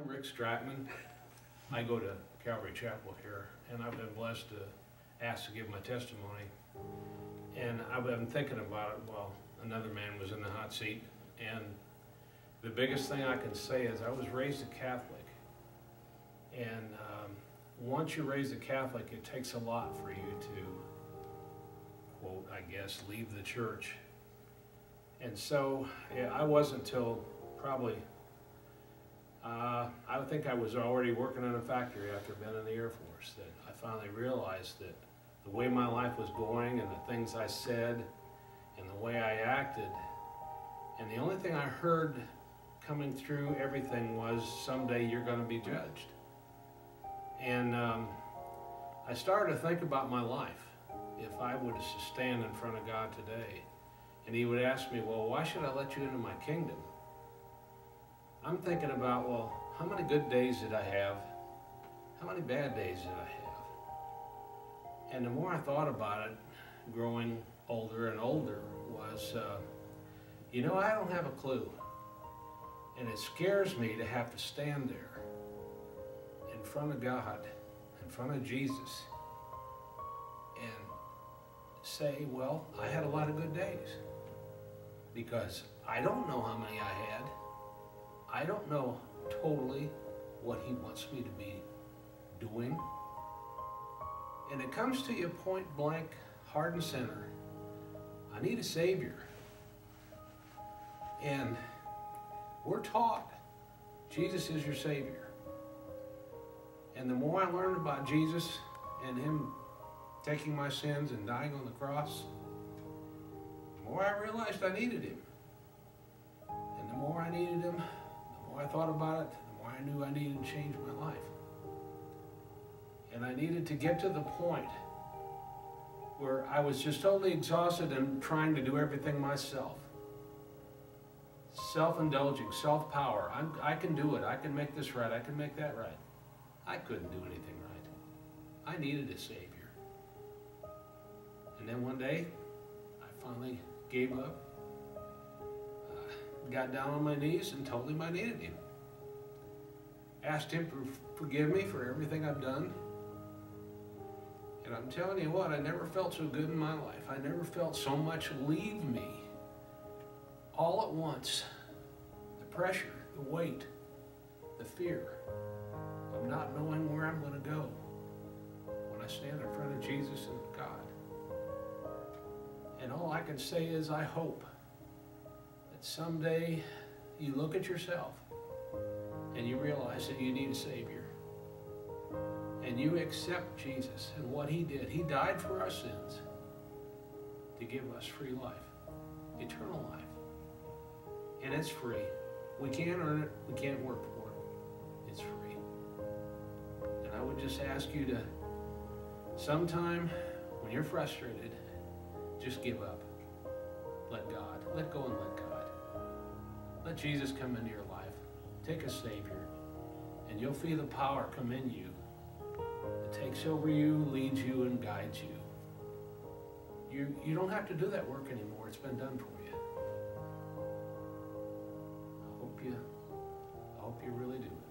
I'm Rick Stratman. I go to Calvary Chapel here, and I've been blessed to ask to give my testimony. And I've been thinking about it while another man was in the hot seat. And the biggest thing I can say is I was raised a Catholic. And um, once you're raised a Catholic, it takes a lot for you to, quote, I guess, leave the church. And so yeah, I wasn't until probably uh, I think I was already working in a factory after being in the Air Force that I finally realized that the way my life was going and the things I said and the way I acted, and the only thing I heard coming through everything was someday you're going to be judged. And um, I started to think about my life. If I were to stand in front of God today, and He would ask me, Well, why should I let you into my kingdom? I'm thinking about, well, how many good days did I have? How many bad days did I have? And the more I thought about it, growing older and older, was, uh, you know, I don't have a clue. And it scares me to have to stand there in front of God, in front of Jesus, and say, well, I had a lot of good days. Because I don't know how many I had. I don't know totally what he wants me to be doing. And it comes to you point blank, hard and center. I need a Savior. And we're taught Jesus is your Savior. And the more I learned about Jesus and Him taking my sins and dying on the cross, the more I realized I needed Him. And the more I needed Him, more I thought about it, the more I knew I needed to change my life. And I needed to get to the point where I was just totally exhausted and trying to do everything myself. Self-indulging, self-power. I'm, can do it. I can make this right. I can make that right. I couldn't do anything right. I needed a Savior. And then one day, I finally gave up, got down on my knees and told him I needed him. Asked him to forgive me for everything I've done. And I'm telling you what, I never felt so good in my life. I never felt so much leave me all at once. The pressure, the weight, the fear of not knowing where I'm going to go when I stand in front of Jesus and God. And all I can say is I hope that someday you look at yourself and you realize that you need a Savior. And you accept Jesus and what He did. He died for our sins to give us free life, eternal life. And it's free. We can't earn it, we can't work for it. It's free. And I would just ask you to, sometime when you're frustrated, just give up. Let God. Let go and let God. Let Jesus come into your life. Take a Savior. And you'll feel the power come in you It takes over you, leads you, and guides you. You, you don't have to do that work anymore. It's been done for you. I hope you, I hope you really do it.